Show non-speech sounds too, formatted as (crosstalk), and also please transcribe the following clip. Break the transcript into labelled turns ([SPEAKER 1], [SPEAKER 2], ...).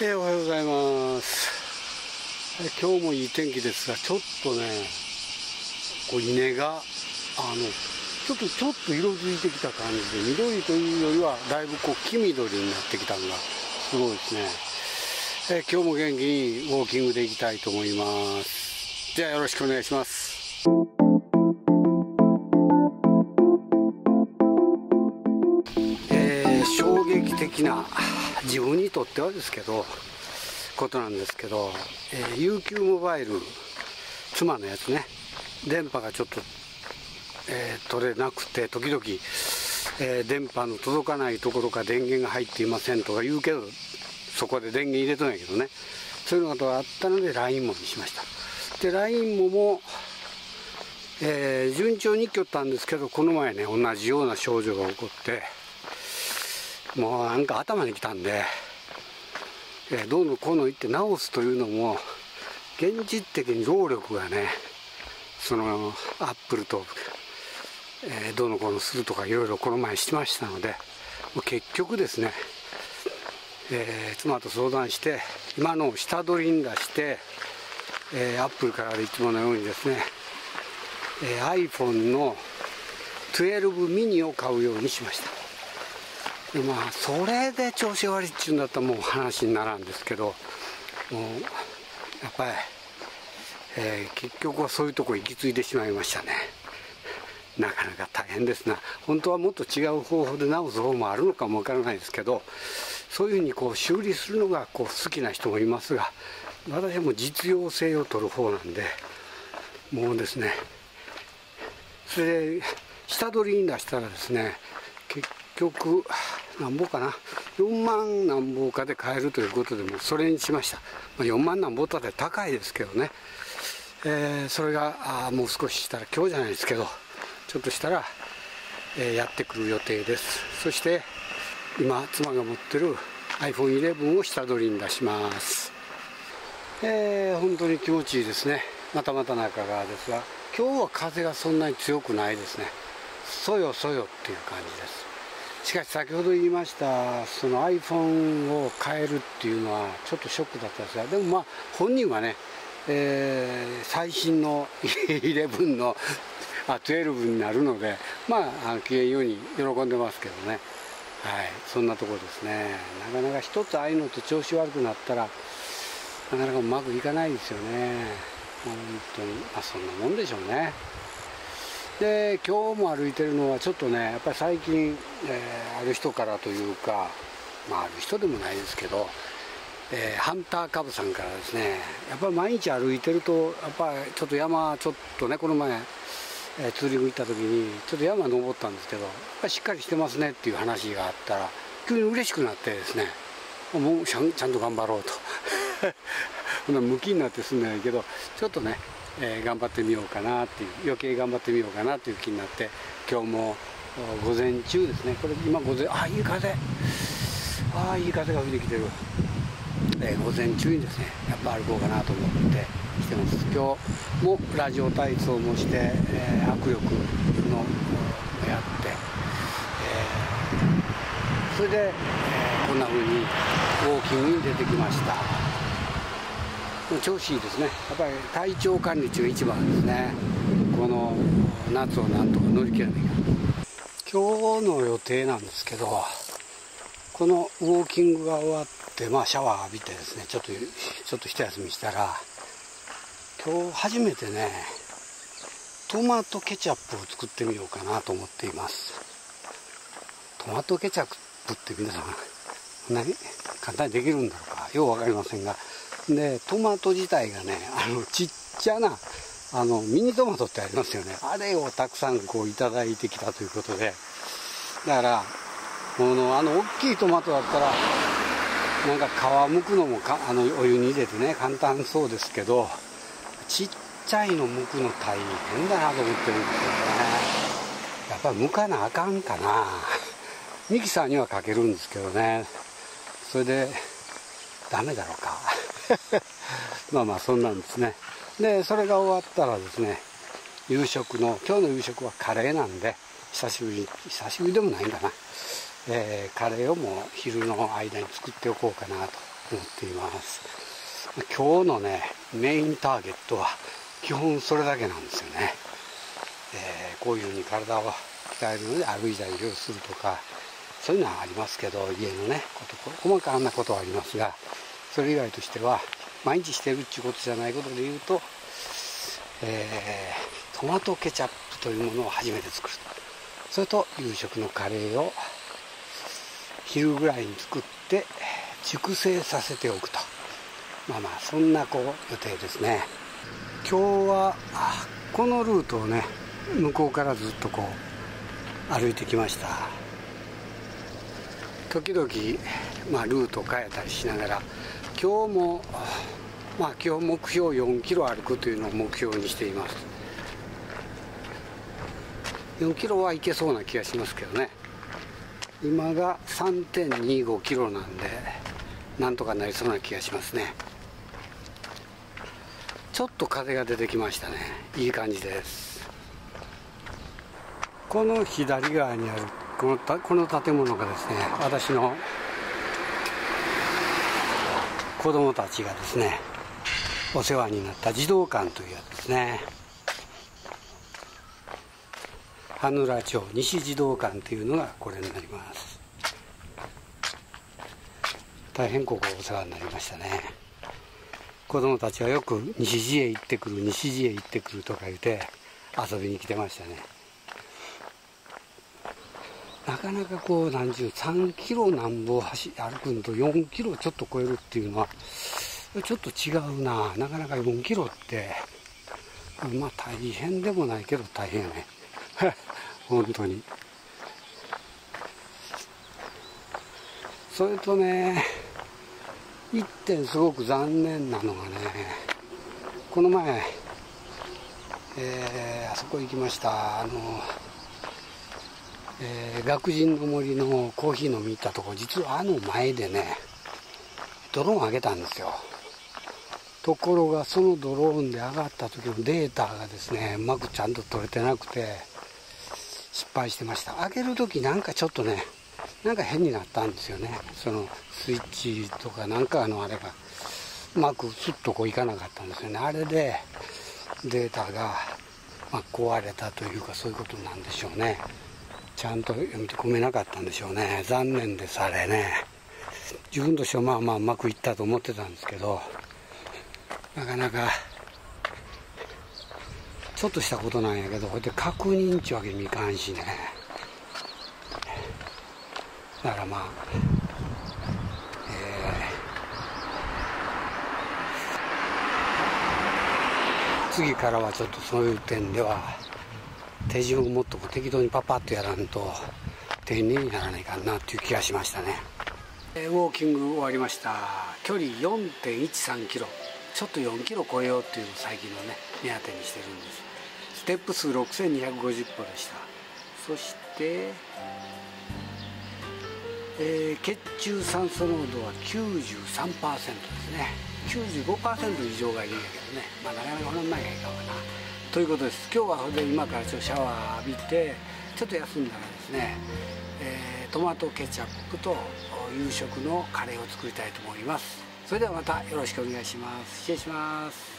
[SPEAKER 1] えー、おはようございます、えー今日もいい天気ですがちょっとねこう稲があのちょっとちょっと色づいてきた感じで緑というよりはだいぶこう黄緑になってきたのがすごいですね、えー今日も元気にウォーキングでいきたいと思います。じゃあよろしくお願いします。えー衝撃的な自分にとってはですけどことなんですけど、えー UQ モバイル妻のやつね。電波がちょっと、えー取れなくて時々、えー電波の届かないところから電源が入っていませんとか言うけどそこで電源入れとんやけどね。そういうのがあったので LINE もにしました。で LINE ももえー順調に来よったんですけどこの前ね同じような症状が起こってもうなんか頭にきたんで、えーどうのこうの言って直すというのも現実的に労力がねそのアップルと、えーどうのこうのするとかいろいろこの前しましたので結局ですね、えー妻と相談して今のを下取りに出して、えーアップルからいつものようにですね、えー iPhone の12ミニを買うようにしました。まあそれで調子悪いっていうんだったらもう話にならんですけどもうやっぱり、えー結局はそういうとこ行き着いてしまいましたね。なかなか大変ですな。本当はもっと違う方法で直す方もあるのかもわからないですけどそういうふうにこう修理するのがこう好きな人もいますが私はもう実用性を取る方なんでもうですねそれで下取りに出したらですね結局なんぼかな。4万なんぼかで買えるということでもそれにしました、まあ、4万なんぼとは高いですけどね、えーそれがあもう少ししたら今日じゃないですけどちょっとしたら、えーやってくる予定です。そして今妻が持ってる iPhone11 を下取りに出します。えー本当に気持ちいいですね。またまた中川ですが今日は風がそんなに強くないですね。そよそよっていう感じです。しかし先ほど言いましたその iPhone を変えるっていうのはちょっとショックだったんですがでもまあ本人はね、えー最新の (laughs) 11のあ12になるのでまあ機嫌ように喜んでますけどね。はいそんなところですね。なかなか一つああいうのと調子悪くなったらなかなかうまくいかないですよね。本当に。まあそんなもんでしょうね。で今日も歩いてるのはちょっとねやっぱり最近、えーある人からというかまあある人でもないですけど、えーハンターカブさんからですねやっぱり毎日歩いてるとやっぱりちょっと山ちょっとねこの前、えーツーリング行った時にちょっと山登ったんですけどやっぱりしっかりしてますねっていう話があったら急に嬉しくなってですねもうちゃんと頑張ろうと (laughs) ほんな向きになってすんないけどちょっとね、えー頑張ってみようかなっていう余計頑張ってみようかなっていう気になって今日も午前中ですね。これ今午前あいい風。ああいい風が吹いてきてる、えー午前中にですねやっぱ歩こうかなと思って来てます。今日もラジオ体操もして、えー握力のやって、えーそれで、えこんな風にウォーキングに出てきました。調子いいですね。やっぱり体調管理中一番ですね。この夏をなんとか乗り切らないか今日の予定なんですけどこのウォーキングが終わって、まあ、シャワー浴びてですねちょっとちょっと一休みしたら今日初めてねトマトケチャップを作ってみようかなと思っています。トマトケチャップって皆さんこんなに簡単にできるんだろうか。よう分かりませんがでトマト自体がねあのちっちゃなあのミニトマトってありますよね。あれをたくさんこういただいてきたということで。だからこのあの大きいトマトだったらなんか皮むくのもかあのお湯に入れてね簡単そうですけどちっちゃいの剥くの大変だなと思ってるんですよね。やっぱり剥かなあかんかな。ミキサーにはかけるんですけどね。それでダメだろうか。(laughs) まあまあそんなんですね。でそれが終わったらですね夕食の今日の夕食はカレーなんで久しぶり久しぶりでもないんだな、えーカレーをもう昼の間に作っておこうかなと思っています。今日のねメインターゲットは基本それだけなんですよね、えー、こういうふうに体を鍛えるので歩いたりするとかそういうのはありますけど家のねこと細かなことはありますがそれ以外としては毎日してるっていうことじゃないことで言うと、えー、トマトケチャップというものを初めて作るそれと夕食のカレーを昼ぐらいに作って熟成させておくと。まあまあそんなこう予定ですね。今日はこのルートをね向こうからずっとこう歩いてきました。時々、まあ、ルートを変えたりしながら今日もまあ今日目標4キロ歩くというのを目標にしています。4キロはいけそうな気がしますけどね。今が3.25キロなんでなんとかなりそうな気がしますね。ちょっと風が出てきましたね。いい感じです。この左側にあるこのこの建物がですね私の子供たちがですねお世話になった児童館というやつですね。羽村町西児童館というのがこれになります。大変ここお世話になりましたね。子供たちはよく西寺へ行ってくる西寺へ行ってくるとか言って遊びに来てましたね。なかなかこう何十3キロなんぼ走歩くのと4キロちょっと超えるっていうのはちょっと違うな。なかなか4キロってまあ大変でもないけど大変やね。(laughs) 本当に。それとね一点すごく残念なのがねこの前、えー、あそこ行きました。あのえー、学人の森のコーヒー飲み行ったとこ実はあの前でねドローン上げたんですよ。ところがそのドローンで上がった時のデータがですねうまくちゃんと取れてなくて失敗してました。上げる時なんかちょっとねなんか変になったんですよね。そのスイッチとかなんかのあれがうまくスッとこういかなかったんですよね。あれでデータが、まあ、壊れたというかそういうことなんでしょうね。ちゃんと読み込めなかったんでしょうね。残念ですあれね。自分としてはまあまあうまくいったと思ってたんですけどなかなかちょっとしたことなんやけどこうやって確認っちゅうわけにもいかんしね。だからまあえ次からはちょっとそういう点では手順をもっと適当にパパッとやらんと丁寧にならないかなっていう気がしましたね。ウォーキング終わりました。距離4.13キロ。ちょっと4キロ超えようっていうのを最近のね目当てにしてるんです。ステップ数6250歩でした。そしてえー、血中酸素濃度は93%ですね。95%以上がいいんやけどね。まあなかなかこの前がいいかもな。ということです。今日はで今からちょっとシャワー浴びてちょっと休んだらですね、えー、トマトケチャップと夕食のカレーを作りたいと思います。それではまたよろしくお願いします。失礼します。